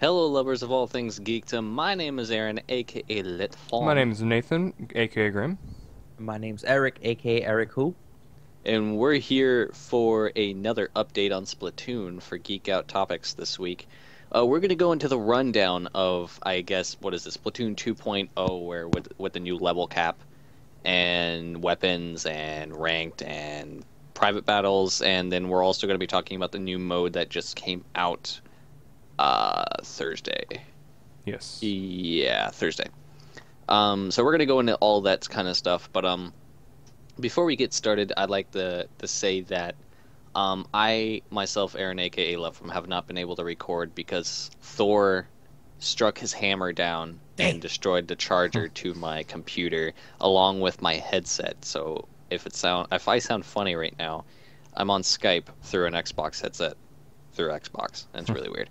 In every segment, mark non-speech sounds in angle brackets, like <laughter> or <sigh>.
Hello, lovers of all things geekdom. My name is Aaron, aka Litfall. My name is Nathan, aka Grimm. My name's Eric, aka Eric Who. and we're here for another update on Splatoon for Geek Out Topics this week. Uh, we're going to go into the rundown of, I guess, what is this, Splatoon 2.0, where with with the new level cap and weapons and ranked and private battles, and then we're also going to be talking about the new mode that just came out uh, Thursday. Yes. Yeah, Thursday. Um, so we're gonna go into all that kind of stuff, but um, before we get started, I'd like to to say that um, I myself, Aaron, aka Love, from, have not been able to record because Thor struck his hammer down and destroyed the charger to my computer along with my headset. So if it sound if I sound funny right now, I'm on Skype through an Xbox headset through Xbox, and it's really weird.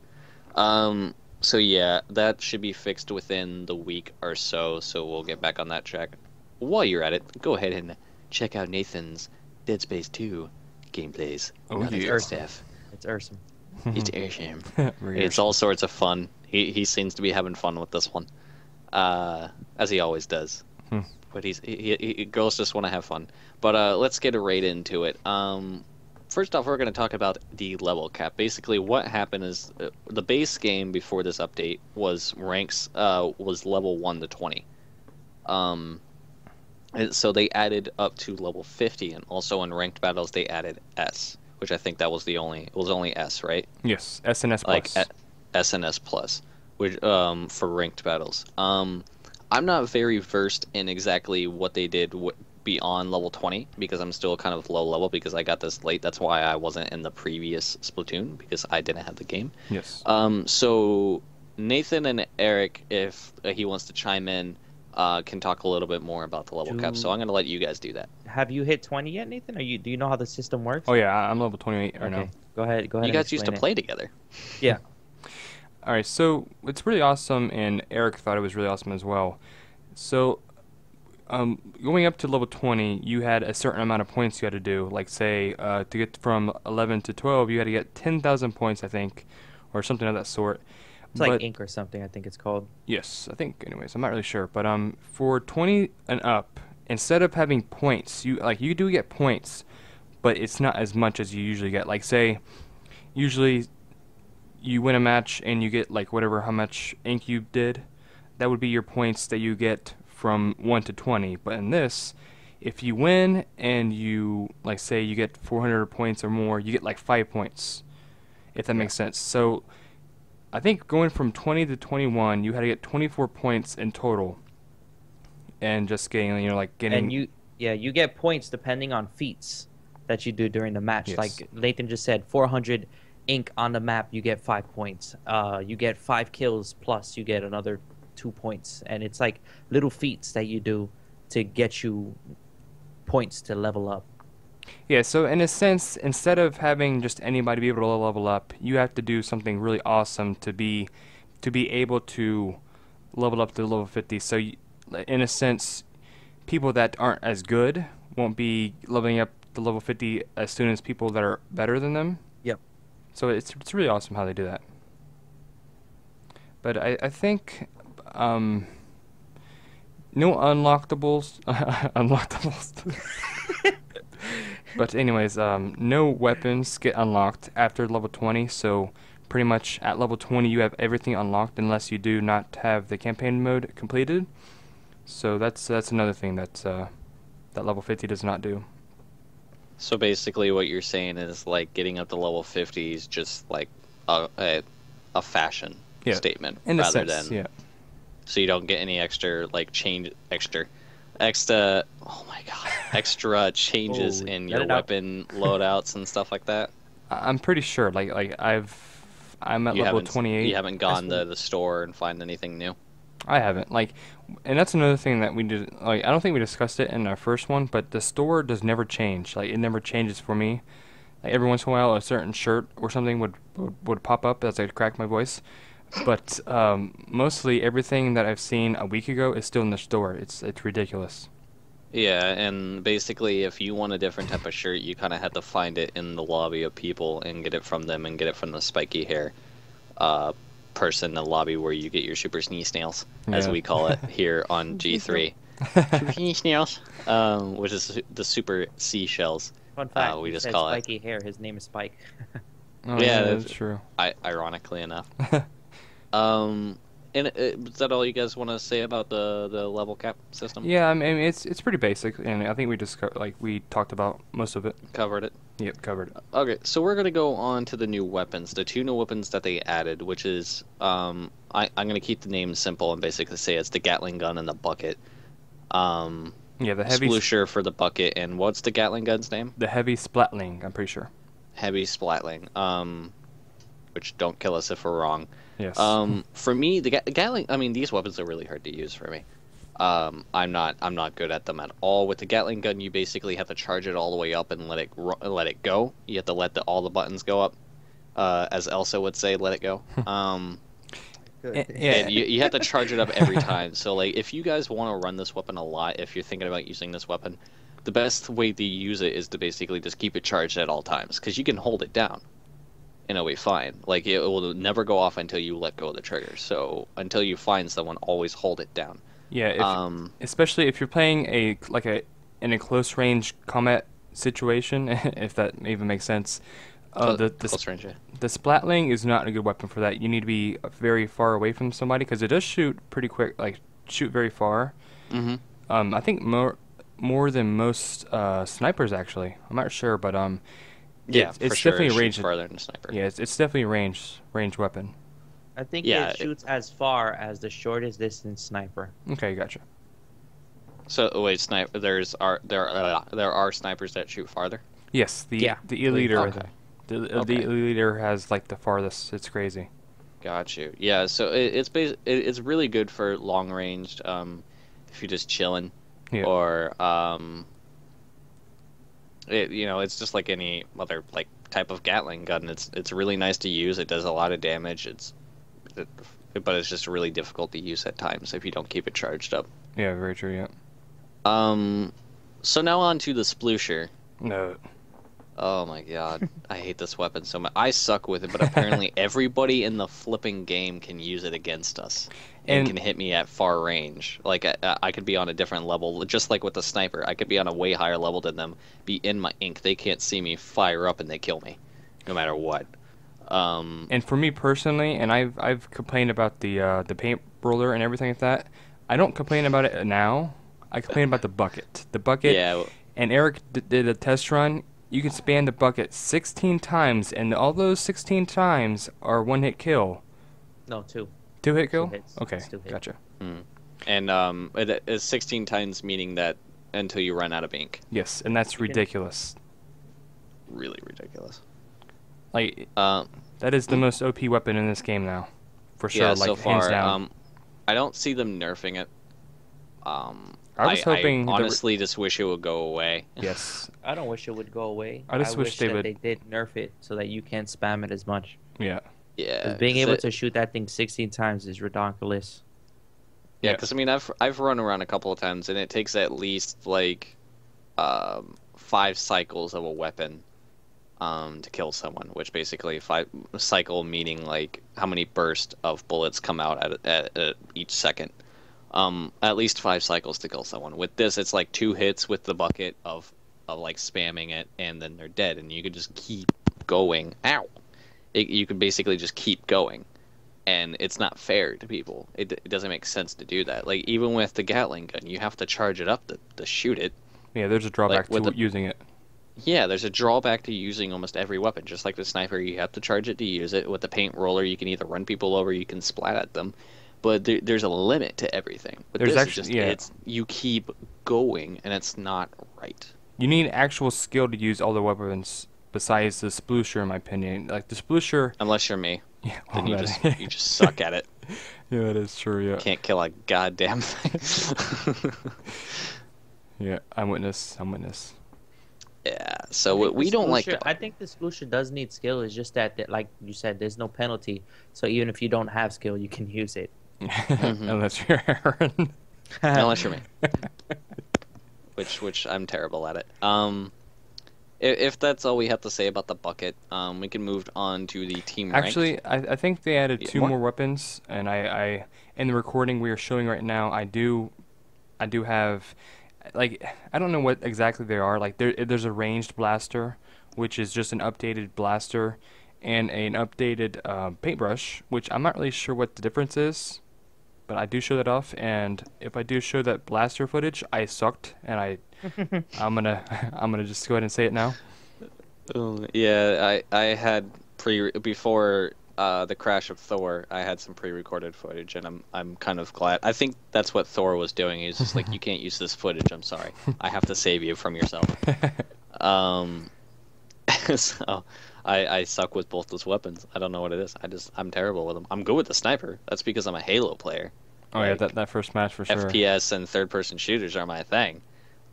Um, so yeah, that should be fixed within the week or so. So we'll get back on that track. While you're at it, go ahead and check out Nathan's Dead Space 2 gameplays. Oh, and other yeah. good stuff. It's awesome. It's <laughs> awesome. It's all sorts of fun. He he seems to be having fun with this one, uh, as he always does. Hmm. But he's he, he, he- girls just want to have fun. But uh, let's get right into it. Um, first off, we're going to talk about the level cap. Basically, what happened is uh, the base game before this update was ranks uh, was level one to twenty. Um, and so they added up to level fifty, and also in ranked battles they added S, which I think that was the only it was only S, right? Yes, SNS like Plus. a- SNS plus, which um for ranked battles. Um, I'm not very versed in exactly what they did w- beyond level 20 because I'm still kind of low level because I got this late. That's why I wasn't in the previous Splatoon because I didn't have the game. yes. Um, so Nathan and Eric, if uh, he wants to chime in, uh, can talk a little bit more about the level cap. So I'm gonna let you guys do that. Have you hit 20 yet, Nathan? Are you? Do you know how the system works? oh yeah, I- I'm level 28 right okay. now. Go ahead. Go ahead. You guys used to explain play together. Yeah. <laughs> All right, so it's really awesome, and Eric thought it was really awesome as well. So, um, going up to level 20, you had a certain amount of points you had to do. Like, say, uh, to get from 11 to 12, you had to get 10,000 points, I think, or something of that sort. It's like ink or something. I think it's called. Yes, I think. Anyways, I'm not really sure, but um, for 20 and up, instead of having points, you like you do get points, but it's not as much as you usually get. Like say, usually you win a match and you get like whatever how much ink you did, that would be your points that you get from 1 to 20. But in this, if you win and you like say you get 400 points or more, you get like 5 points. If that Yeah. makes sense. So I think going from 20 to 21, you had to get 24 points in total. And just getting, you know, like getting. And you, yeah, you get points depending on feats that you do during the match. Yes. Like Nathan just said, 400 ink on the map, you get five points. Uh, you get five kills plus, you get another two points. And it's like little feats that you do to get you points to level up. Yeah, so in a sense, instead of having just anybody be able to level up, you have to do something really awesome to be to be able to level up to level 50. So you, in a sense, people that aren't as good won't be leveling up to level 50 as soon as people that are better than them. Yep. So it's it's really awesome how they do that. But I I think um no unlockables <laughs> unlockables. <laughs> but anyways, um no weapons get unlocked after level 20, so pretty much at level 20 you have everything unlocked unless you do not have the campaign mode completed. So that's that's another thing that uh that level 50 does not do. So basically, what you're saying is like getting up to level 50 is just like a a, a fashion Yeah, statement In rather sense, than yeah. So you don't get any extra like change extra extra oh my god <laughs> extra changes Oh, in your weapon loadouts and stuff like that. I'm pretty sure like like I've I'm at you level haven't 28. you haven't gone to the store and find anything new. I haven't. Like, and that's another thing that we did. Like, I don't think we discussed it in our first one, but the store does never change. Like, it never changes for me. Like every once in a while, a certain shirt or something would would, would pop up as I crack my voice. But um, mostly everything that I've seen a week ago is still in the store. It's it's ridiculous. Yeah, and basically, if you want a different type of shirt, you kind of had to find it in the lobby of people and get it from them and get it from the spiky hair uh, person in the lobby where you get your super sneeze snails, as we call it <laughs> here on G3. <laughs> super sneeze snails, um, which is the super seashells. Fun fact: Uh, we he just said call it- spiky hair. His name is Spike. Oh, Yeah, yeah, that's- that's true. I, ironically enough. <laughs> um, and uh, is that all you guys want to say about the the level cap system? Yeah, I mean it's it's pretty basic, and I think we just like we talked about most of it. covered it. Yep, covered. Okay, so we're gonna go on to the new weapons, the two new weapons that they added, which is um, I, I'm gonna keep the name simple and basically say it's the Gatling gun and the bucket. Um, Yeah, the heavy s- Sploosher for the bucket, and what's the Gatling gun's name? the heavy splatling. I'm pretty sure. Heavy Splatling. Um, which don't kill us if we're wrong. Yes. Um, for me, the, the Gatling. I mean, these weapons are really hard to use for me. Um, I'm not. I'm not good at them at all. With the Gatling gun, you basically have to charge it all the way up and let it ru- let it go. You have to let the, all the buttons go up. Uh, as Elsa would say, let it go. <laughs> Um, Eh, yeah. and you, you have to charge it up every time. So like, if you guys want to run this weapon a lot, if you're thinking about using this weapon, the best way to use it is to basically just keep it charged at all times because you can hold it down. In a way, fine. Like it will never go off until you let go of the trigger. So until you find someone, always hold it down. yeah. If, um, especially if you're playing a like a in a close range combat situation, <laughs> if that even makes sense. Uh, the the, close range. yeah. the splatling is not a good weapon for that. You need to be very far away from somebody because it does shoot pretty quick, like shoot very far. Mhm. Um, I think more more than most uh, snipers actually. I'm not sure, but um, Yeah, it's, it's sure. definitely it a range. farther than a sniper. Yeah, it's, it's definitely a range range weapon. I think Yeah, it it- shoots as far as the shortest distance sniper. Okay, gotcha. So oh, wait, sniper. There's are there uh, there are snipers that shoot farther. Yes, the Yeah, the believe elite Okay. the, the Okay. E-liter has like the farthest. It's crazy. Got you. Yeah, so it, it's bas- it, it's really good for long ranged. Um, if you're just chilling, Yeah. or um, it you know it's just like any other like type of Gatling gun. It's it's really nice to use. It does a lot of damage. It's it, but it's just really difficult to use at times if you don't keep it charged up. Yeah, very true. Yeah. Um, so now on to the Sploosher. No. Oh my god, <laughs> I hate this weapon so much. I suck with it, but apparently <laughs> everybody in the flipping game can use it against us and, And- can hit me at far range. Like I, I could be on a different level, just like with the sniper. I could be on a way higher level than them, be in my ink. They can't see me, fire up, and they kill me, no matter what. Um, And for me personally, and I've I've complained about the uh, the paint roller and everything like that. I don't complain about it now. I complain about the bucket. The bucket. yeah, And Eric d- did a test run. You can span the bucket 16 times, and all those 16 times are one hit kill. No, two. Two hit Two kill. hits. Okay, two hits. gotcha. and um, it is 16 times, meaning that until you run out of ink. Yes, and that's ridiculous. Really ridiculous. Like Um, that is the most OP weapon in this game now, for sure. yeah, like so hands down. um, I don't see them nerfing it. Um, I was hoping the re- honestly just wish it would go away. <laughs> yes. I don't wish it would go away. I just wish wish they that would- they did nerf it so that you can't spam it as much. Yeah. Yeah, 'Cause being 'cause able it- to shoot that thing 16 times is ridiculous. Yeah, Yeah. because I mean, I've I've run around a couple of times, and it takes at least like um, five cycles of a weapon um, to kill someone. Which basically five cycle meaning like how many bursts of bullets come out at, at, at each second. Um, at least five cycles to kill someone. With this, it's like two hits with the bucket of of like spamming it, and then they're dead, and you can just keep going. Ow! It, you can basically just keep going and it's not fair to people. It, it doesn't make sense to do that. Like even with the Gatling gun, you have to charge it up to, to shoot it. Yeah, there's a drawback to the- using it. Yeah, there's a drawback to using almost every weapon. Just like the sniper, you have to charge it to use it. With the paint roller, you can either run people over, you can splat at them, but there, there's a limit to everything. But There's this actu- is just yeah. it's you keep going, and it's not right. You need actual skill to use all the weapons besides the sploosher, in my opinion. Like the sploosher. <laughs> Unless you're me, Yeah, then you just you just suck at it. <laughs> yeah, that is true. Yeah. Can't kill a goddamn thing. <laughs> Yeah, I'm witness. I'm witness. yeah, so we, we don't like solution- that. I think the solution does need skill. It's just that, that, like you said, there's no penalty. So even if you don't have skill, you can use it. Mm-hmm. Unless you're Aaron. Unless you're me. which which I'm terrible at it. Um, if, if that's all we have to say about the bucket, um, we can move on to the team. Actually, I, I think they added two more? more weapons, and I, I in the recording we are showing right now, I do, I do have, like, I don't know what exactly they are. Like, there there's a ranged blaster, which is just an updated blaster, and an updated um, paintbrush, which I'm not really sure what the difference is, but I do show that off. And if I do show that blaster footage, I sucked, and I, <laughs> I'm gonna <laughs> I'm gonna just go ahead and say it now. Um, yeah, I I had pre before uh, the crash of Thor. I had some pre-recorded footage, and I'm I'm kind of glad. I think that's what Thor was doing. He's just like, <laughs> you can't use this footage. I'm sorry. I have to save you from yourself. Um, so I I suck with both those weapons. I don't know what it is. I just I'm terrible with them. I'm good with the sniper. That's because I'm a Halo player. Oh yeah, that that first match for sure. FPS and third-person shooters are my thing,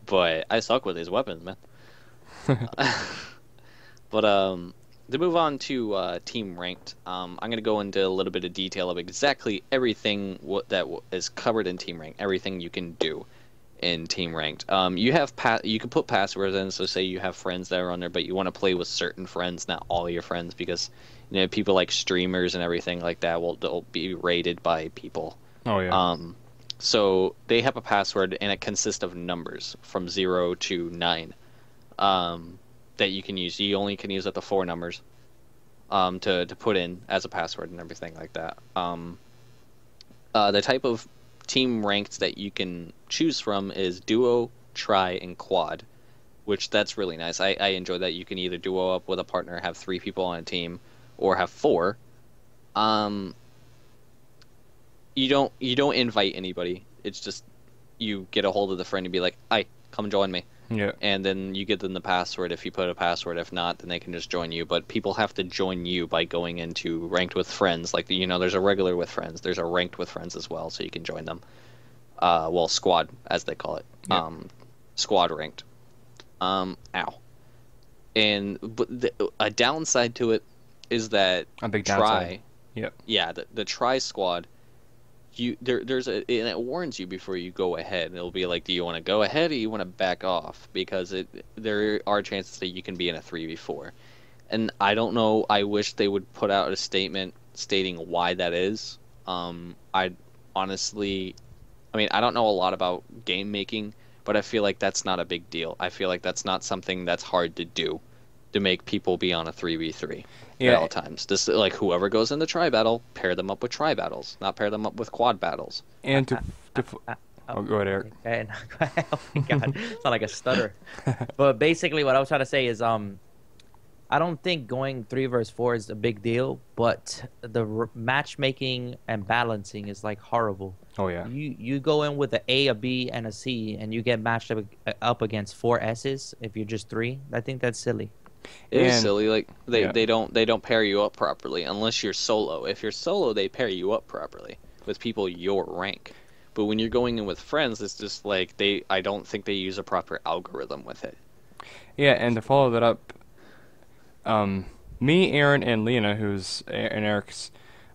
but I suck with these weapons, man. <laughs> but um, to move on to uh, team ranked, um, I'm gonna go into a little bit of detail of exactly everything what that w- is covered in team ranked, everything you can do in team ranked. Um, you have pa- you can put passwords in. So say you have friends that are on there, but you want to play with certain friends, not all your friends, because you know people like streamers and everything like that will they'll be rated by people. Oh yeah. Um, so they have a password, and it consists of numbers from zero to nine um, that you can use. You only can use to four numbers um, to to put in as a password and everything like that. Um, uh, the type of team ranked that you can choose from is duo, tri, and quad, which that's really nice. I, I enjoy that you can either duo up with a partner, have three people on a team, or have four. Um, you don't you don't invite anybody. It's just you get a hold of the friend and be like, "Hi, come join me." yeah. And then you give them the password if you put a password. If not, then they can just join you. But people have to join you by going into ranked with friends. Like you know, there's a regular with friends. There's a ranked with friends as well, so you can join them. Uh, well, squad as they call it. Yeah. Um, squad ranked. Um, ow. And but the, a downside to it is that A big try. Yep. yeah the, the tri squad you there there's a and it warns you before you go ahead. It'll be like do you want to go ahead or you want to back off? Because it there are chances that you can be in a 3v4 and i don't know i wish they would put out a statement stating why that is. Um i honestly i mean i don't know a lot about game making but i feel like that's not a big deal. I feel like that's not something that's hard to do to make people be on a 3v3 Yeah. at all times. This like whoever goes in the tri battle, pair them up with tri battles, not pair them up with quad battles. And to, uh, uh, to uh, oh, oh, go ahead, Eric. And <laughs> oh my god, <laughs> it's not like a stutter. <laughs> but basically, what I was trying to say is, um, I don't think going three versus four is a big deal, but the r- matchmaking and balancing is like horrible. Oh yeah. You you go in with an A, a B, and a C, and you get matched up, up against four S's if you're just three. I think that's silly. It is And- silly. Like they, yeah. they don't they don't pair you up properly unless you're solo. If you're solo, they pair you up properly with people your rank. But when you're going in with friends, it's just like they. I don't think they use a proper algorithm with it. Yeah, and to follow that up, um, me, Aaron, and Lena, who's A- and Eric's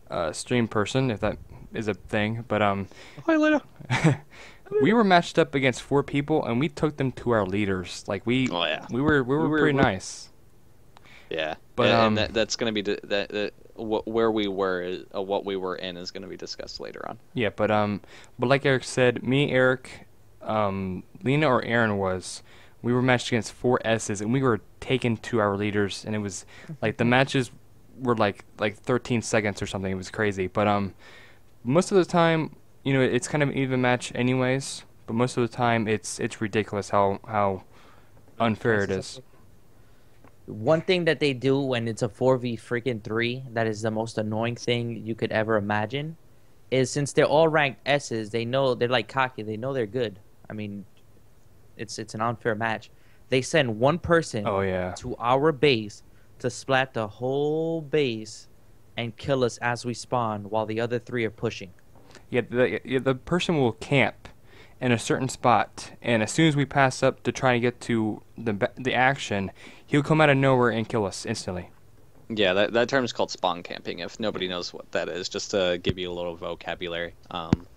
uh, stream person, if that is a thing, but um, Hi, Lena. <laughs> we were matched up against four people, and we took them to our leaders. Like we, Oh, yeah. we were we were, We were- pretty we- nice. Yeah, But, and, um, and that, that's gonna be di- that, that wh- where we were, uh, what we were in, is gonna be discussed later on. Yeah, but um, but like Eric said, me, Eric, um, Lena or Aaron was, we were matched against four S's, and we were taken to our leaders, and it was like the matches were like like 13 seconds or something. It was crazy, but um, most of the time, you know, it's kind of an even match, anyways. But most of the time, it's it's ridiculous how how unfair it is. One thing that they do when it's a 4v freaking 3 that is the most annoying thing you could ever imagine is since they're all ranked S's, they know they're like cocky, they know they're good. I mean, it's it's an unfair match. They send one person Oh yeah, to our base to splat the whole base and kill us as we spawn while the other 3 are pushing. yeah. The the person will camp in a certain spot, and as soon as we pass up to try to get to the the action, he'll come out of nowhere and kill us instantly. Yeah, that that term is called spawn camping. If nobody knows what that is, just to give you a little vocabulary um,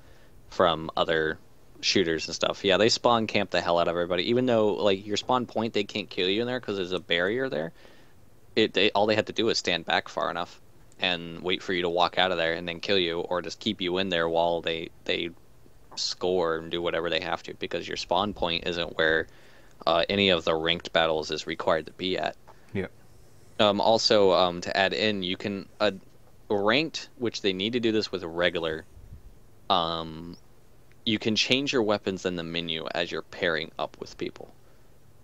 from other shooters and stuff. Yeah, they spawn camp the hell out of everybody. Even though like your spawn point, they can't kill you in there because there's a barrier there. It they all they have to do is stand back far enough and wait for you to walk out of there and then kill you, or just keep you in there while they they score and do whatever they have to because your spawn point isn't where uh, any of the ranked battles is required to be at. Yeah. Um, also, um, to add in, you can uh, ranked, which they need to do this with regular. Um, you can change your weapons in the menu as you're pairing up with people,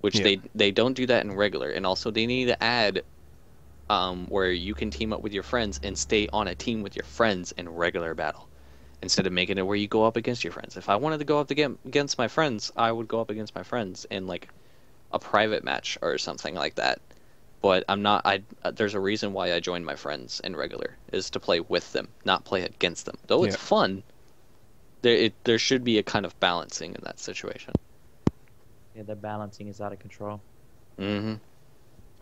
which Yeah. they they don't do that in regular. And also, they need to add um, where you can team up with your friends and stay on a team with your friends in regular battle instead of making it where you go up against your friends. If I wanted to go up again against my friends, I would go up against my friends in like a private match or something like that. But I'm not. I uh, there's a reason why I joined my friends in regular is to play with them, not play against them. Though it's Yeah. fun, there it, there should be a kind of balancing in that situation. Yeah, the balancing is out of control. hmm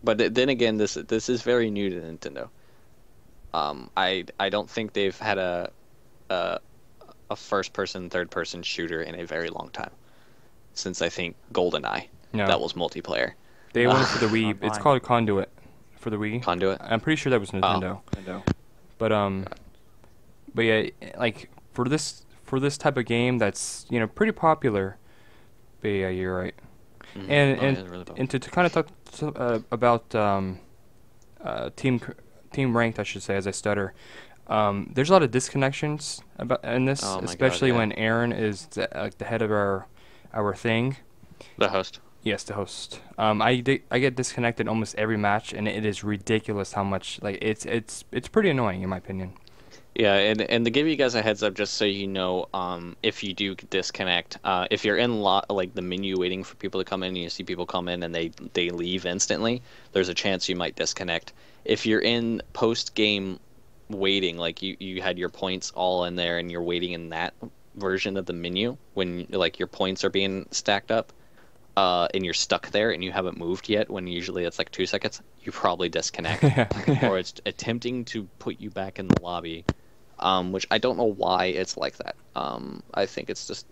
But th- then again, this this is very new to Nintendo. Um, I I don't think they've had a a, a first person, third person shooter in a very long time. Since I think GoldenEye, No, that was multiplayer. they went for the <sighs> Wii. It's called Conduit for the Wii. Conduit. I'm pretty sure that was Nintendo. Nintendo. But um, but yeah, like for this for this type of game that's you know pretty popular. But yeah, you're right. Mhm. And Oh, and yeah, really and to, to kind of talk to, uh, about um, uh, team team ranked, I should say, as I stutter. Um, there's a lot of disconnections about in this, Oh my God, especially yeah. when Aaron is the, like the head of our our thing. the host. Yes, the host. Um, I, di- I get disconnected almost every match, and it is ridiculous how much like it's it's it's pretty annoying in my opinion. Yeah, and and to give you guys a heads up, just so you know, um, if you do disconnect, uh, if you're in lot like the menu waiting for people to come in, and you see people come in and they they leave instantly, there's a chance you might disconnect. If you're in post game waiting, like you you had your points all in there, and you're waiting in that version of the menu when like your points are being stacked up, uh, and you're stuck there and you haven't moved yet, when usually it's like two seconds, you probably disconnect. <laughs> <laughs> Or it's attempting to put you back in the lobby, um, which I don't know why it's like that. Um, I think it's just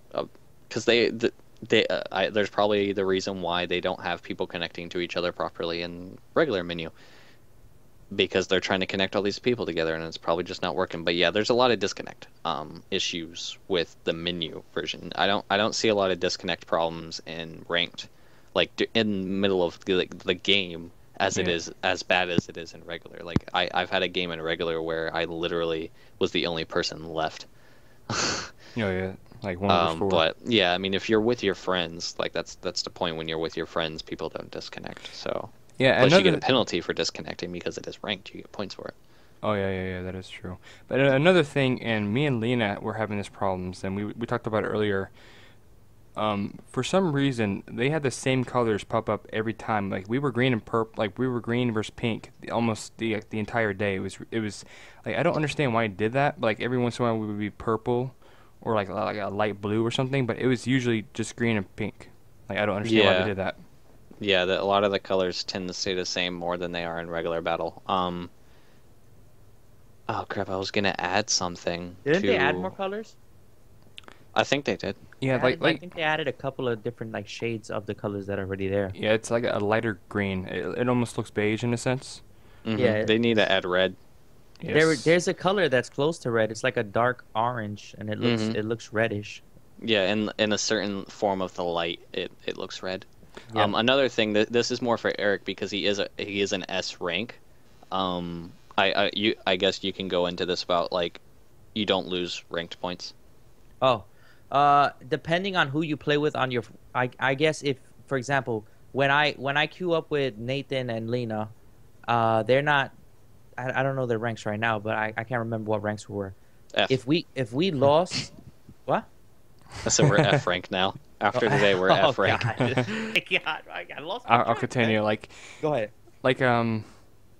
because they the, they uh, I, there's probably the reason why they don't have people connecting to each other properly in regular menu because they're trying to connect all these people together and it's probably just not working. But yeah, there's a lot of disconnect um, issues with the menu version. I don't I don't see a lot of disconnect problems in ranked, like in the middle of the, like, the game as it Yeah. is as bad as it is in regular. Like I I've had a game in regular where I literally was the only person left. Know, <laughs> yeah, like one of um, but yeah, I mean, if you're with your friends, like that's that's the point. When you're with your friends, people don't disconnect. So yeah, plus you get a penalty for disconnecting because it is ranked. You get points for it. Oh yeah, yeah, yeah. That is true. But uh, another thing, and me and Lena were having this problems, and we we talked about it earlier. Um, for some reason, they had the same colors pop up every time. Like we were green and purple, like we were green versus pink, the, almost the the entire day. It was it was like I don't understand why it did that. But like every once in a while, we would be purple, or like like a light blue or something. But it was usually just green and pink. Like I don't understand why Yeah. they did that. Yeah, the, a lot of the colors tend to stay the same more than they are in regular battle. Um. Oh crap! I was gonna add something. Didn't to... they add more colors? I think they did. Yeah, They like added- I think they added a couple of different like shades of the colors that are already there. yeah, it's like a lighter green. It, it almost looks beige in a sense. Mhm. Yeah. They need to add red. There, there's a color that's close to red. It's like a dark orange, and it looks Mhm. it looks reddish. Yeah, in in a certain form of the light, it, it looks red. Yeah. Um, another thing that this is more for Eric because he is a he is an S rank. Um, I, I you I guess you can go into this about like you don't lose ranked points. Oh, uh, depending on who you play with on your, I, I guess if, for example, when I when I queue up with Nathan and Lena, uh, they're not, I, I don't know their ranks right now, but I, I can't remember what ranks we were. F. If we if we lost, <laughs> what? so we're F rank now. After today, we're <laughs> oh, F rank. God. <laughs> <laughs> God, I, I lost. my I'll, I'll continue. Like Go ahead. like um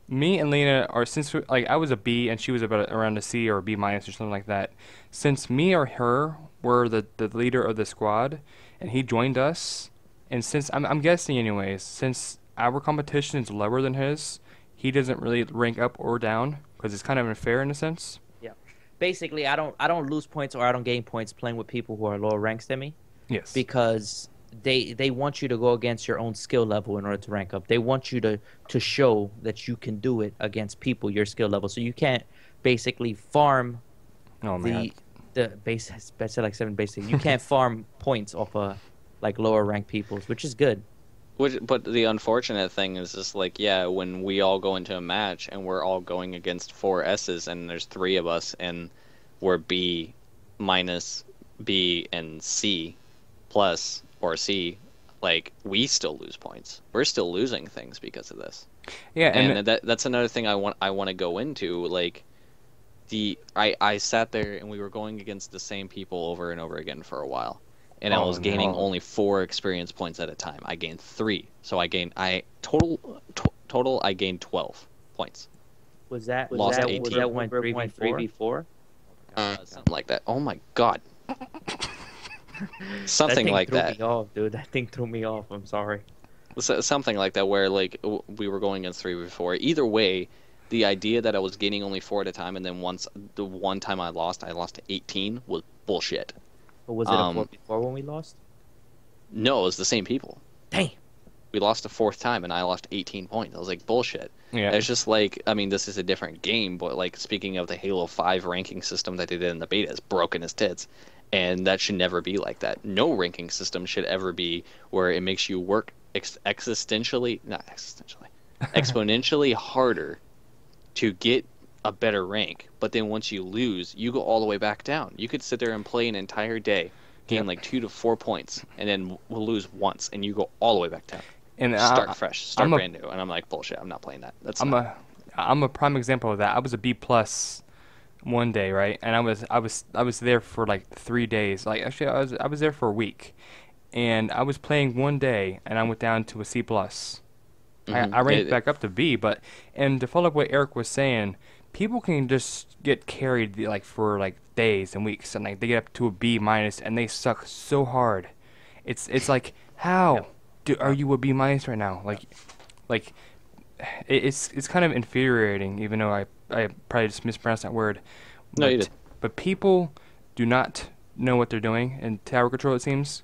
me and Lena are since we, like I was a B and she was about around a C or a B minus or something like that. Since me or her were the the leader of the squad, and he joined us, and since I'm I'm guessing anyways, since our competition is lower than his, he doesn't really rank up or down because it's kind of unfair in a sense. Yeah, basically I don't I don't lose points or I don't gain points playing with people who are lower ranks than me. Yes. because they they want you to go against your own skill level in order to rank up. They want you to to show that you can do it against people your skill level. So you can't basically farm oh man. the the base I said like seven basic. You can't <laughs> farm points off of like lower ranked people's, which is good. Which, but the unfortunate thing is just like, yeah, when we all go into a match and we're all going against four S's and there's three of us and we're B minus B and C plus or C, like we still lose points. We're still losing things because of this. yeah, And, and, that that's another thing I want I want to go into like the I I sat there and we were going against the same people over and over again for a while. And I Oh, was gaining no. only 4 experience points at a time. I gained 3. So I gained I total t- total I gained 12 points. Was that was Lost that, 18. was that when three v three v four? Uh, something like that. Oh my god. Something thing like threw that. Me off, dude. That thing threw me off. I'm sorry. So- something like that where like we were going in three before either way the idea that i was gaining only four at a time and then once the one time i lost i lost to 18 was bullshit But was it a Um, four before when we lost? no it was the same people Dang. we lost a fourth time and i lost 18 points i was like bullshit yeah. it's just like i mean this is a different game but like speaking of the halo 5 ranking system that they did in the beta is broken as tits and that should never be like that. No ranking system should ever be where it makes you work ex- existentially not existentially <laughs> exponentially harder to get a better rank. But then once you lose you go all the way back down. You could sit there and play an entire day gain Yep. like two to four points and then we'll lose once and you go all the way back down. And start I, fresh start I'm a- brand new. And i'm like bullshit i'm not playing that. That's I'm not, a I'm a prime example of that. I was a B plus one day, right? And I was I was I was there for like three days. Like actually, I was I was there for a week, and I was playing one day, and I went down to a C plus. Mhm. I, I ranked It- back up to B, but and to follow up what Eric was saying, people can just get carried like for like days and weeks, and like they get up to a B minus, and they suck so hard. It's it's like how do are you a B minus right now? Like, like it's it's kind of infuriating, even though I I probably just mispronounced that word. No, but, you did. But people do not know what they're doing in tower control. It seems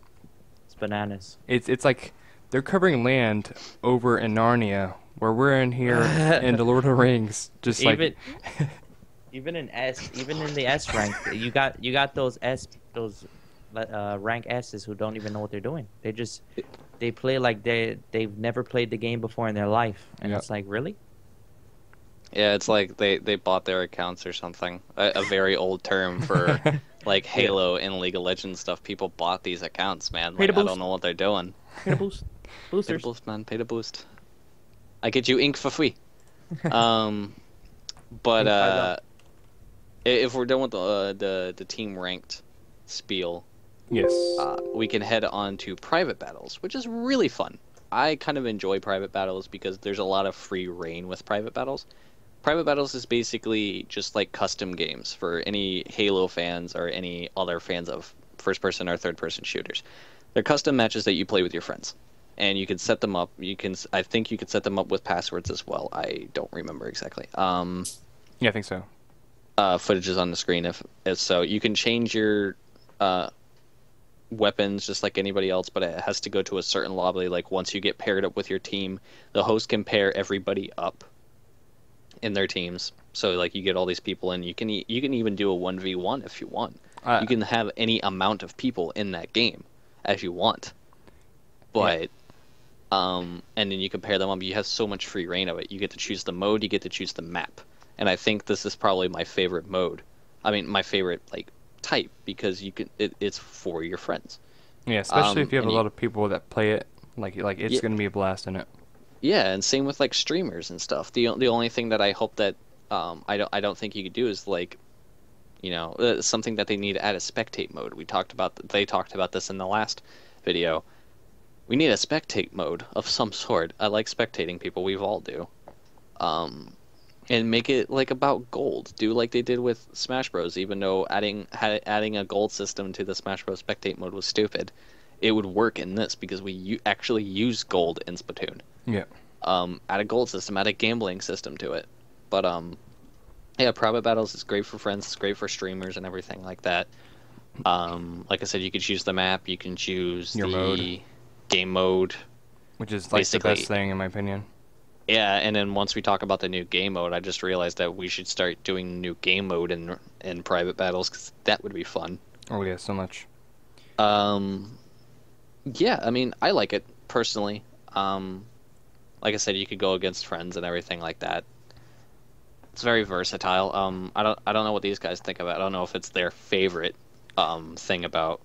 It's bananas. it's it's like they're covering land over in Narnia, where we're in here <laughs> in the Lord of the Rings, just even like <laughs> even in S, even in the S rank, you got you got those S those uh, rank S's who don't even know what they're doing. They just they play like they they've never played the game before in their life, and Yeah. it's like really. Yeah, it's like they, they bought their accounts or something. A, a very old term for <laughs> like Halo and League of Legends stuff. People bought these accounts, man. Like, I boost. don't know what they're doing. Pay to boost, boosters. <laughs> Pay to boost, man. Pay to boost. I get you ink for free. <laughs> um, but uh, if we're done with the uh, the the team ranked spiel, yes, uh, we can head on to private battles, which is really fun. I kind of enjoy private battles because there's a lot of free reign with private battles. Private battles is basically just like custom games for any Halo fans or any other fans of first person or third person shooters. They're custom matches that you play with your friends. And you can set them up. You can, I think, you could set them up with passwords as well. I don't remember exactly. Um, yeah, I think so. uh, footage is on the screen if, if so. You can change your uh, weapons just like anybody else, but it has to go to a certain lobby. Like once you get paired up with your team, the host can pair everybody up in their teams. So like you get all these people, and you can e- you can even do a one v one if you want. Uh, you can have any amount of people in that game as you want, but. Um, and then you can pair them up. You have so much free reign of it. You get to choose the mode. You get to choose the map. And I think this is probably my favorite mode. I mean, my favorite like type because you can. It, it's for your friends. yeah, especially um, if you have a you- lot of people that play it. Like like it's Yeah. gonna be a blast in it. Yeah, and same with like streamers and stuff. The the only thing that I hope that um I don't I don't think you could do is like, you know, uh, something that they need to add a spectate mode. We talked about they talked about this in the last video. We need a spectate mode of some sort. I like spectating people. We've all do. Um, and make it like about gold. Do like they did with Smash Bros. Even though adding ha- adding a gold system to the Smash Bros. spectate mode was stupid, it would work in this because we u- actually use gold in Splatoon Yeah. um, add a gold system, add a gambling system to it. But um, yeah, private battles is great for friends, it's great for streamers and everything like that. Um, like I said, you can choose the map. You can choose Your the mode. game mode. which is like Basically- the best thing in my opinion. Yeah, and then once we talk about the new game mode, I just realized that we should start doing new game mode in in private battles because that would be fun. Oh yeah, so much. Um, yeah, I mean, I like it personally. Um, like I said, you could go against friends and everything like that. It's very versatile. Um, I don't, I don't know what these guys think about. it. I don't know if it's their favorite um thing about.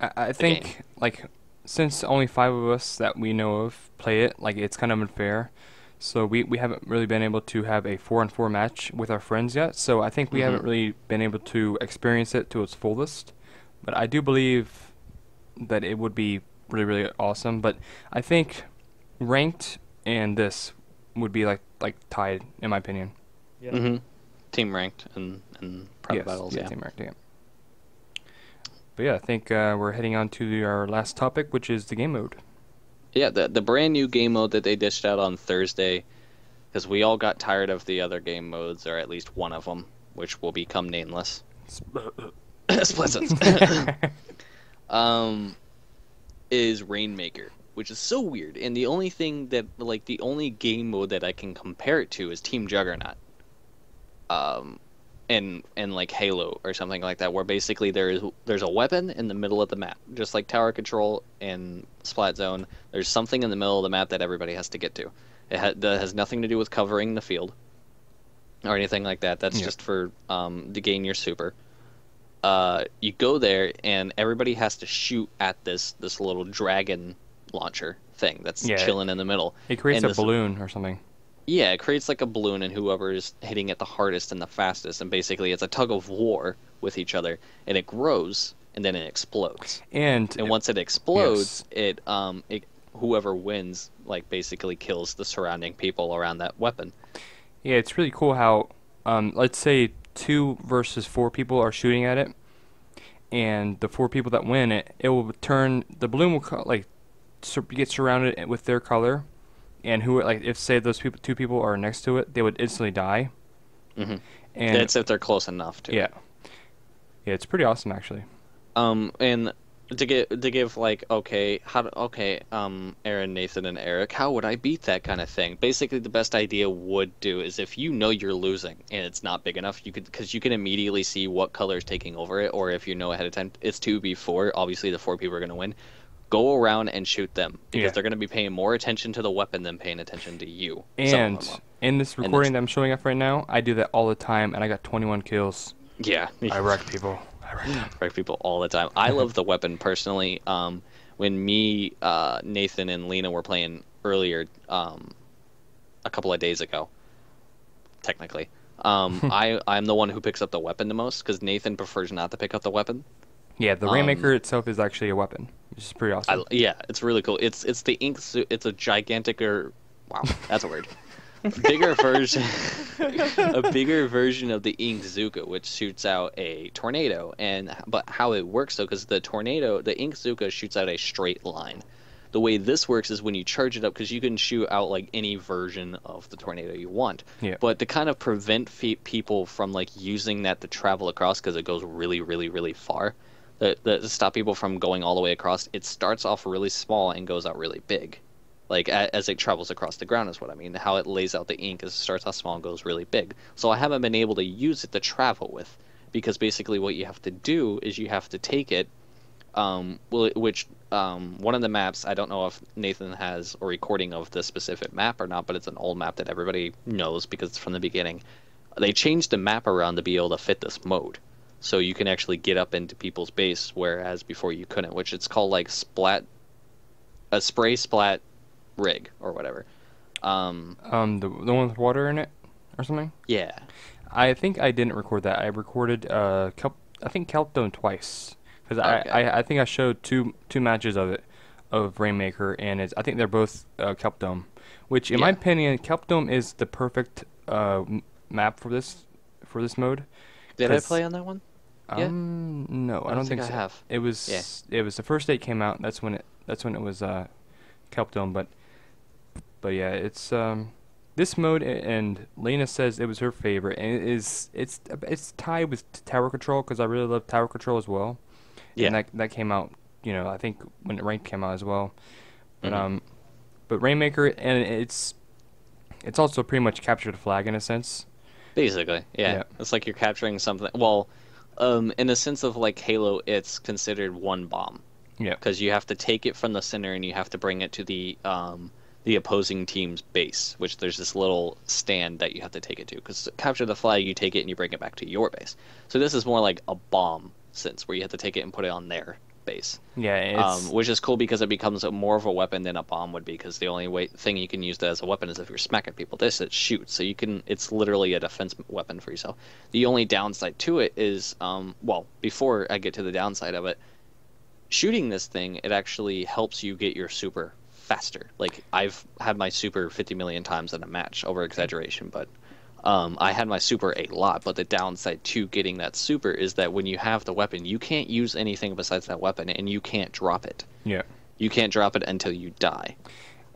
I, I game. think like since only five of us that we know of play it, like it's kind of unfair. So we, we haven't really been able to have a four on four match with our friends yet. So I think we haven't Mhm. really been able to experience it to its fullest. But I do believe that it would be really really awesome. But I think ranked and this would be like like tied in my opinion. Yeah. hmm Team ranked and and private yes, battles. yeah, Yeah. team ranked, yeah. But yeah, I think uh, we're heading on to the, our last topic, which is the game mode. Yeah, the the brand new game mode that they dished out on Thursday, because we all got tired of the other game modes, or at least one of them, which will become nameless. <coughs> Split <laughs> <coughs> um, is Rainmaker, which is so weird, and the only thing that like the only game mode that I can compare it to is Team Juggernaut. Um, and and like Halo or something like that, where basically there is there's a weapon in the middle of the map, just like Tower Control and Splat Zone. There's something in the middle of the map that everybody has to get to. It ha- that has nothing to do with covering the field or anything like that. That's Yeah. just for um, to gain your super. Uh, you go there and everybody has to shoot at this this little dragon launcher thing that's Yeah. chilling in the middle. It creates And a this- balloon or something. Yeah, it creates like a balloon, and whoever is hitting it the hardest and the fastest, and basically it's a tug of war with each other, and it grows and then it explodes. And, And once it explodes, it um it whoever wins like basically kills the surrounding people around that weapon. yeah, it's really cool how, um, let's say two versus four people are shooting at it, and the four people that win it, it will turn the balloon will like sur- get surrounded with their color, and who like if say those people two people are next to it, they would instantly die. Mm-hmm. And That's if they're close enough to. yeah, yeah, it's pretty awesome actually. Um, and to get to give like okay, how do, okay, um, Aaron, Nathan, and Eric, how would I beat that kind of thing? Basically, the best idea would do is if you know you're losing and it's not big enough, you could because you can immediately see what color is taking over it, or if you know ahead of time it's two v four. Obviously, the four people are going to win. Go around and shoot them because Yeah. they're going to be paying more attention to the weapon than paying attention to you. And in this recording that I'm showing up right now, I do that all the time, and I got 21 kills. yeah, <laughs> I wreck people. I wreck <gasps> them. wreck people all the time. I love the weapon personally. Um, when me, uh, Nathan, and Lena were playing earlier, um, a couple of days ago, technically, um, <laughs> I I'm the one who picks up the weapon the most because Nathan prefers not to pick up the weapon. Yeah, the Um, Rainmaker itself is actually a weapon, which is pretty I, awesome. yeah, it's really cool. It's it's the ink suit. It's a gigantic or wow, that's a word. <laughs> bigger version, <laughs> a bigger version of the Inkzooka, which shoots out a tornado. And but how it works though, because the tornado, the Inkzooka shoots out a straight line. The way this works is when you charge it up, because you can shoot out like any version of the tornado you want. Yeah. But to kind of prevent fe- people from like using that to travel across, because it goes really, really, really far. The, to stop people from going all the way across, it starts off really small and goes out really big like a, as it travels across the ground is what I mean. How it lays out the ink is it starts off small and goes really big. So I haven't been able to use it to travel with because basically what you have to do is you have to take it. Um, which um, one of the maps I don't know if Nathan has a recording of the specific map or not, but it's an old map that everybody knows because it's from the beginning. They changed the map around to be able to fit this mode, so you can actually get up into people's base, whereas before you couldn't. Which it's called like splat, a spray splat rig or whatever. Um, Um, the the one with water in it, or something. yeah, I think I didn't record that. I recorded uh, Kelp, I think Kelpstone twice, because Okay. I, I I think I showed two two matches of it, of Rainmaker, and it's I think they're both uh, Kelpdome, which in my Yeah. opinion, Kelpdome is the perfect uh map for this for this mode. did I play on that one? Yeah? Um, no, I, I don't think I so. have. It was yeah. it was the first date came out. That's when it that's when it was uh, Kelpdome, but but yeah, it's um this mode, and Lena says it was her favorite, and it is it's it's tied with tower control because I really love tower control as well. Yeah. And that that came out, you know, I think when ranked came out as well. But Mhm. um, but Rainmaker, and it's it's also pretty much capture the flag in a sense. Basically, yeah. Yeah. It's like you're capturing something. Well, um, in a sense of like Halo, it's considered one bomb Yeah. because you have to take it from the center and you have to bring it to the um, the opposing team's base, which there's this little stand that you have to take it to. Because capture the flag, you take it and you bring it back to your base. So this is more like a bomb sense where you have to take it and put it on their base. Yeah, it's um, which is cool because it becomes a, more of a weapon than a bomb would be. Because the only way thing you can use that as a weapon is if you're smacking people. This it shoots, so you can. It's literally a defense weapon for yourself. The only downside to it is, um, well, before I get to the downside of it, shooting this thing it actually helps you get your super faster. Like I've had my super 50 million times in a match, over exaggeration, but. Um, I had my super a lot, but the downside to getting that super is that when you have the weapon, you can't use anything besides that weapon, and you can't drop it yeah. you can't drop it until you die.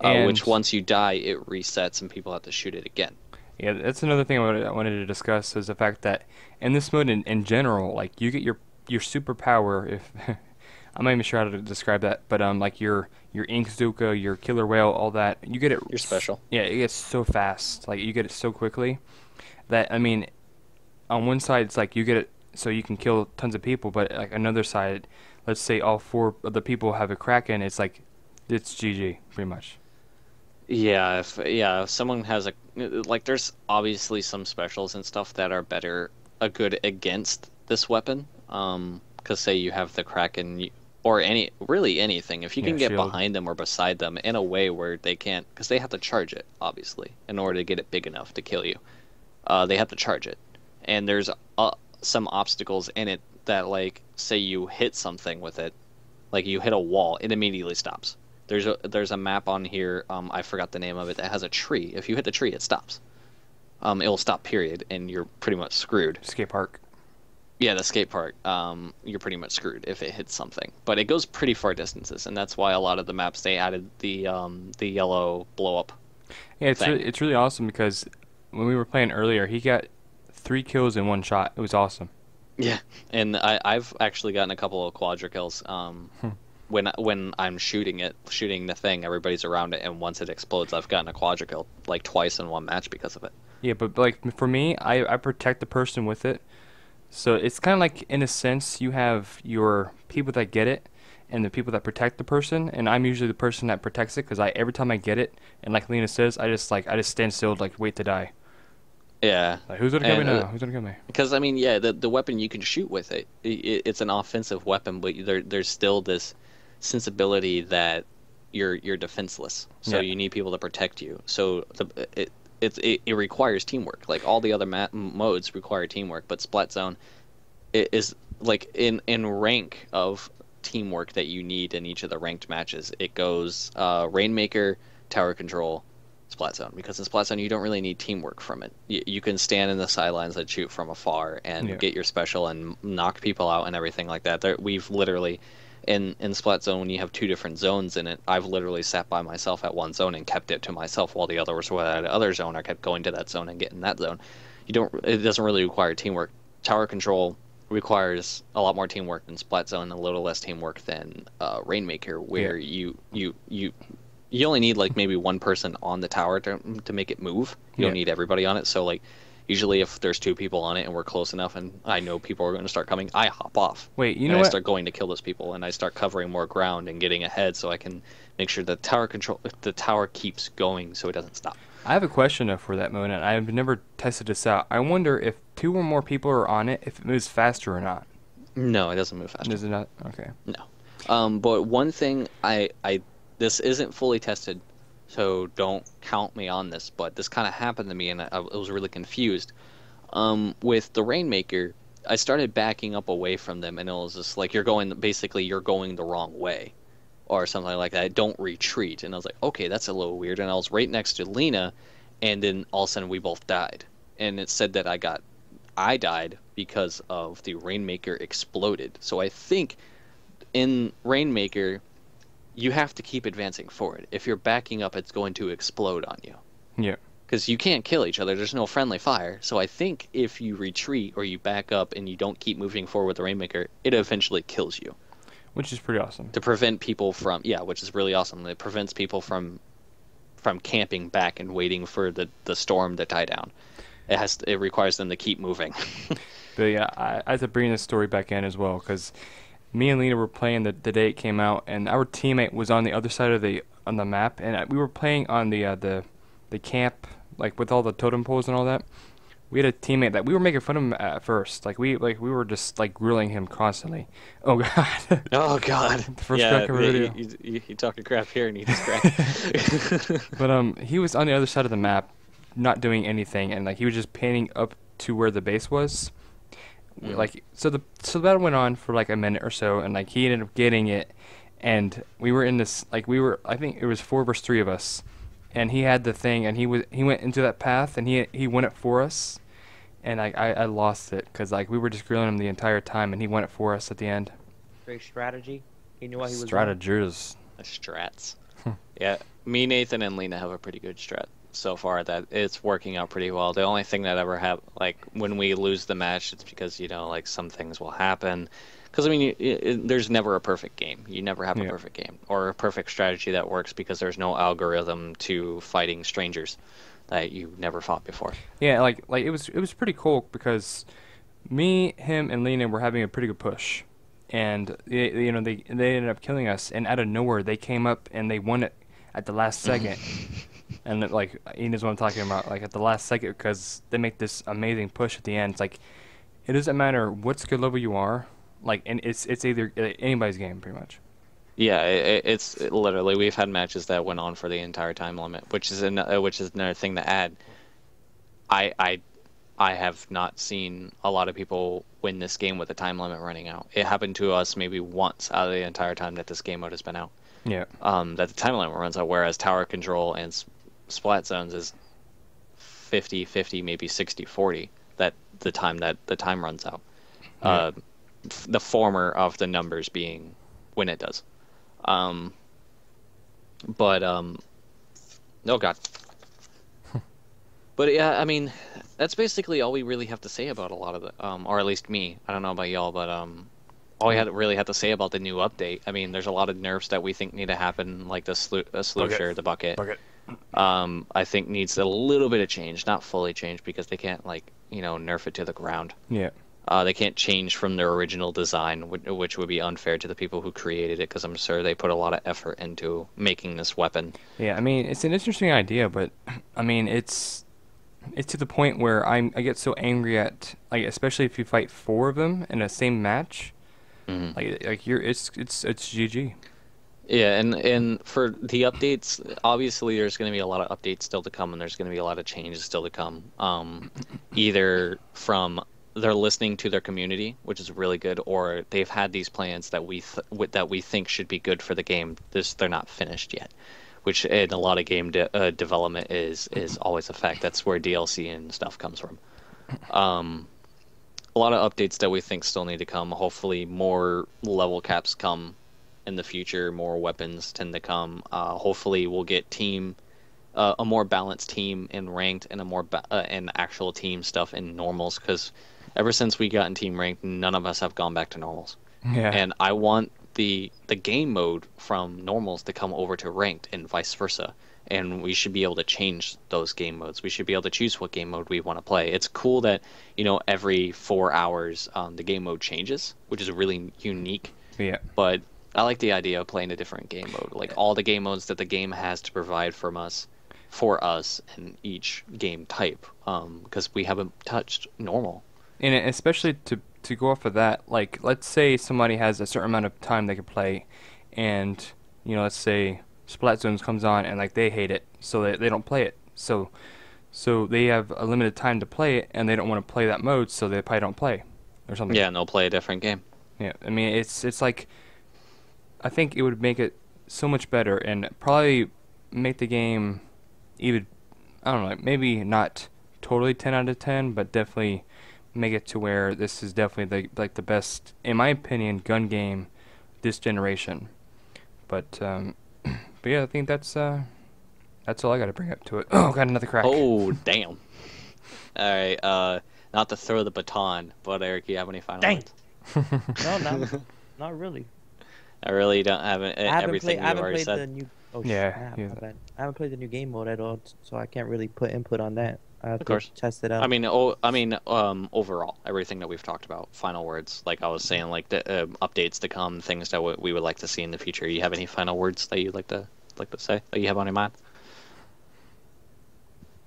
Uh, which once you die, it resets and people have to shoot it again. Yeah, that's another thing I wanted, I wanted to discuss is the fact that in this mode in, in general, like you get your your superpower if <laughs> I'm not even sure how to describe that, but um like your your Inkzooka, your killer whale, all that, you get it You're special. Yeah, it gets so fast. Like you get it so quickly that I mean on one side it's like you get it so you can kill tons of people, but like another side, let's say all four of the people have a Kraken, it's like it's GG pretty much. Yeah, if yeah, if someone has a like, there's obviously some specials and stuff that are better, a good against this weapon. Um, because say you have the Kraken you- or any really anything, if you can Yeah, get shield. behind them or beside them in a way where they can't, because they have to charge it obviously in order to get it big enough to kill you. Uh, they have to charge it, and there's uh, some obstacles in it that like say you hit something with it, like you hit a wall, it immediately stops. There's a there's a map on here. Um, I forgot the name of it. That has a tree. If you hit the tree, it stops. Um, it'll stop. Period, and you're pretty much screwed. Skate park. Yeah, the skate park. Um, you're pretty much screwed if it hits something. But it goes pretty far distances, and that's why a lot of the maps they added the um the yellow blow up. Yeah, it's it's really awesome because when we were playing earlier, he got three kills in one shot. It was awesome. Yeah, and I I've actually gotten a couple of quadra kills. Um, Hmm. when when I'm shooting it, shooting the thing, everybody's around it, and once it explodes, I've gotten a quadra kill like twice in one match because of it. Yeah, but like for me, I I protect the person with it. So it's kind of like in a sense you have your people that get it and the people that protect the person, and I'm usually the person that protects it because I every time I get it, and like Lena says, I just like I just stand still like wait to die. Yeah, Like who's gonna kill me And, uh, now? Who's gonna kill me? Because I mean, yeah, the the weapon you can shoot with it. I i it's an offensive weapon, but there there's still this sensibility that you're you're defenseless. So Yeah. you need people to protect you. So the it it it, it requires teamwork. Like all the other ma- modes require teamwork, but Splat Zone it is like in in rank of teamwork that you need in each of the ranked matches. It goes uh, Rainmaker, Tower Control, Splat Zone because in Splat Zone you don't really need teamwork from it. You, you can stand in the sidelines and shoot from afar and Yeah. get your special and knock people out and everything like that. There, we've literally in in Splat Zone when you have two different zones in it, I've literally sat by myself at one zone and kept it to myself while the others were at another zone. I kept going to that zone and getting that zone. You don't. It doesn't really require teamwork. Tower control requires a lot more teamwork than Splat Zone, and a little less teamwork than uh, Rainmaker, where you you you you only need like maybe one person on the tower to to make it move. You don't need everybody on it. So like usually if there's two people on it and we're close enough and I know people are going to start coming, I hop off. Wait, you and know I what? start going to kill those people and I start covering more ground and getting ahead so I can make sure the tower control the tower keeps going so it doesn't stop. I have a question for that moment. I've never tested this out. I wonder if two or more people are on it, if it moves faster or not. No, it doesn't move fast. Does it not? Okay. No. Um, but one thing I, I this isn't fully tested, so don't count me on this. But this kind of happened to me, and I, I was really confused. Um, with the Rainmaker, I started backing up away from them, and it was just like you're going basically you're going the wrong way, or something like that. Don't retreat, and I was like, okay, that's a little weird. And I was right next to Lena, and then all of a sudden we both died, and it said that I got I died because of the Rainmaker exploded. So I think in Rainmaker, you have to keep advancing forward. If you're backing up, it's going to explode on you. Yeah. because you can't kill each other. There's no friendly fire. So I think if you retreat or you back up and you don't keep moving forward with the Rainmaker, it eventually kills you which is pretty awesome. to prevent people from yeah, which is really awesome. It prevents people from from camping back and waiting for the the storm to die down. It has it requires them to keep moving. <laughs> But yeah, I, I have to bring this story back in as well because me and Lena were playing the, the day it came out, and our teammate was on the other side of the on the map, and uh, we were playing on the uh, the the camp like with all the totem poles and all that. We had a teammate that we were making fun of him at first, like we like we were just like grilling him constantly. <laughs> Oh god. oh God! <laughs> The first yeah, crack of a you, video. you, you, you talking crap here and you just <laughs> crack. But um, he was on the other side of the map, not doing anything, and like he was just painting up to where the base was. Mhm. Like so the so the battle went on for like a minute or so, and like he ended up getting it, and we were in this like we were I think it was four versus three of us, and he had the thing, and he was he went into that path, and he he won it for us, and like I I lost it because like we were just grilling him the entire time, and he won it for us at the end. Great strategy. He knew what he was doing. Strategers. The strats. Yeah, me, Nathan, and Lena have a pretty good strat so far. That it's working out pretty well. The only thing that ever have like when we lose the match, it's because you know like some things will happen. Because I mean, you, it, there's never a perfect game. You never have a Yeah. perfect game or a perfect strategy that works because there's no algorithm to fighting strangers that you never fought before. Yeah, like like it was it was pretty cool because me, him, and Lena were having a pretty good push, and they, you know they they ended up killing us, and out of nowhere they came up and they won it at the last <laughs> second, and it, like he knows what I'm talking about, like at the last second because they make this amazing push at the end. It's like it doesn't matter what skill level you are, like and it's it's either uh, anybody's game pretty much. Yeah, it, it's it, literally we've had matches that went on for the entire time limit, which is an, uh, which is another thing to add. I I I have not seen a lot of people win this game with the time limit running out. It happened to us maybe once out of the entire time that this game mode has been out. Yeah. Um, that the time limit runs out, whereas tower control and splat zones is 50, 50, maybe 60, 40. That the time that the time runs out. Uh, f- the former of the numbers being when it does. Um, but um, oh god. but yeah, I mean, that's basically all we really have to say about a lot of the, um, or at least me. I don't know about y'all, but um, all we had really had to say about the new update. I mean, there's a lot of nerfs that we think need to happen, like the slu- uh, the bucket. Bucket. Um, I think needs a little bit of change, not fully change because they can't like you know nerf it to the ground. Yeah. Uh, they can't change from their original design, which, which would be unfair to the people who created it, because I'm sure they put a lot of effort into making this weapon. Yeah, I mean it's an interesting idea, but <clears throat> I mean it's it's to the point where I'm I get so angry at like especially if you fight four of them in a same match, Mhm. like like you're it's it's it's GG. Yeah, and and for the updates, obviously there's going to be a lot of updates still to come, and there's going to be a lot of changes still to come. Um, either from they're listening to their community, which is really good, or they've had these plans that we th- that we think should be good for the game. This they're not finished yet, which in a lot of game de- uh, development is is always a fact. That's where DLC and stuff comes from. Um, a lot of updates that we think still need to come. Hopefully, more level caps come in the future. More weapons tend to come. Uh, hopefully, we'll get team uh, a more balanced team in ranked and a more ba- uh, and actual team stuff in normals. Because ever since we got in team ranked, none of us have gone back to normals. Yeah. And I want the the game mode from normals to come over to ranked and vice versa. And we should be able to change those game modes. We should be able to choose what game mode we want to play. It's cool that you know every four hours um, the game mode changes, which is really unique. yeah. But I like the idea of playing a different game mode, like all the game modes that the game has to provide from us, for us in each game type, um, because we haven't touched normal. And especially to to go off of that, like let's say somebody has a certain amount of time they can play, and you know, let's say Splat Zones comes on and like they hate it, so they they don't play it. So so they have a limited time to play it, and they don't want to play that mode, so they probably don't play, or something. Yeah, and they'll play a different game. Yeah, I mean it's it's like I think it would make it so much better and probably make the game even I don't know, like maybe not totally 10 out of 10, but definitely make it to where this is definitely the, like the best in my opinion gun game this generation. But um <clears throat> but yeah, I think that's uh That's all I got to bring up to it. <clears throat> Oh, got another crack. Oh, damn. All right. Uh, not to throw the baton, but Eric, you have any final Dang. words? No, not, <laughs> not really. I really don't have it, I haven't everything played. you've I haven't already played said. the new. Oh Yeah, snap, yeah. I haven't played the new game mode at all, so I can't really put input on that. I have Of to course. test it out. I mean, oh, I mean, um, overall, everything that we've talked about, final words. Like I was saying, like the um updates to come, things that w- we would like to see in the future. You have any final words that you'd like to like to say that you have on your mind?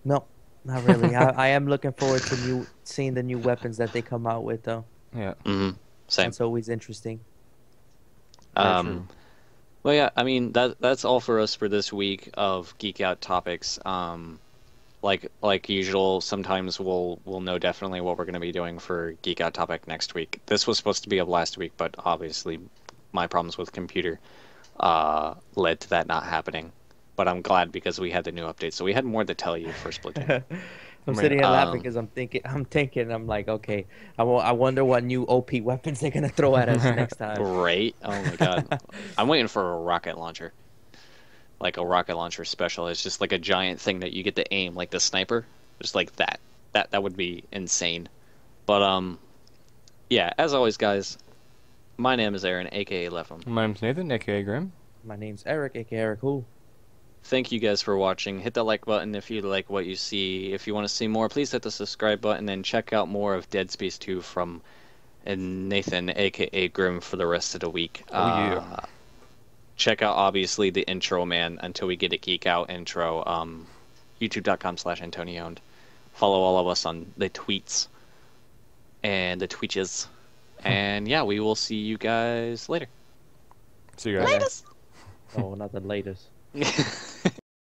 no, not really. I, I am looking forward to new seeing the new weapons that they come out with, though. Yeah. Mm-hmm. Same. That's always interesting. Um, well, yeah, I mean that that's all for us for this week of geek out topics. Um, like like usual, sometimes we'll we'll know definitely what we're going to be doing for geek out topic next week. This was supposed to be of last week, but obviously my problems with computer uh, led to that not happening. But I'm glad because we had the new update, so we had more to tell you for Splatoon. <laughs> I'm mean, sitting here laughing um, because I'm thinking, I'm thinking, I'm like, okay, I wo- I wonder what new OP <laughs> weapons they're gonna throw at us next <laughs> time. Right? Oh my god. <laughs> I'm waiting for a rocket launcher. Like a rocket launcher special. It's just like a giant thing that you get to aim, like the sniper. Just like that. That that would be insane. But um yeah, as always guys, my name is Aaron, aka Lefum. My name's Nathan, aka Grimm. My name's Eric, aka Eric Who. Thank you guys for watching. Hit that like button if you like what you see. If you want to see more, please hit the subscribe button and check out more of Dead Space 2 from Nathan, aka Grimm, for the rest of the week. Oh, yeah. Uh, check out obviously the intro, man. Until we get a geek out intro, um, YouTube.com slash Antonio. Follow all of us on the tweets and the twitches. And yeah, we will see you guys later. See you guys. Oh, not the latest. <laughs>